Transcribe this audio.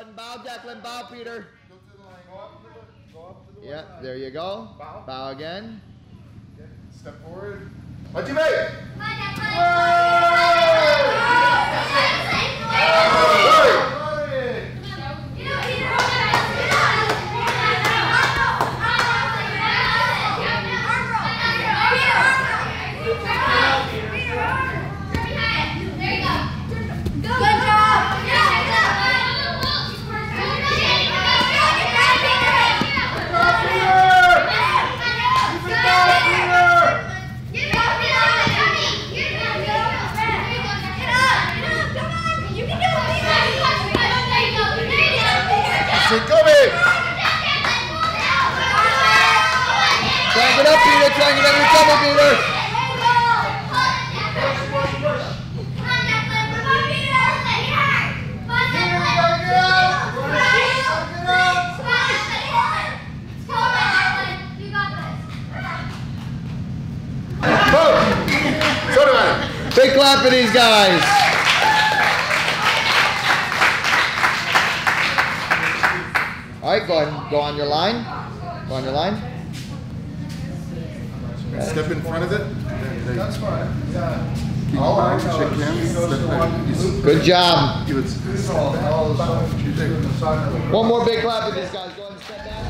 and bow, Declan. Bow, Peter. Go to the line. Go up to the, go up to the Yeah, line. there you go. Bow. Bow again. Step forward. What'd you make? Go, babe. Try and get up, Peter. Try and get under trouble, Peter. Big clap for these guys. All right, go ahead. Go on your line. Go on your line. Step in front of it. That's fine. Yeah. Oh, I hands. Step back. You s- Good job. You would. All, all the signs, you take the sign of the. One more big clap for these guys. Go ahead and step back.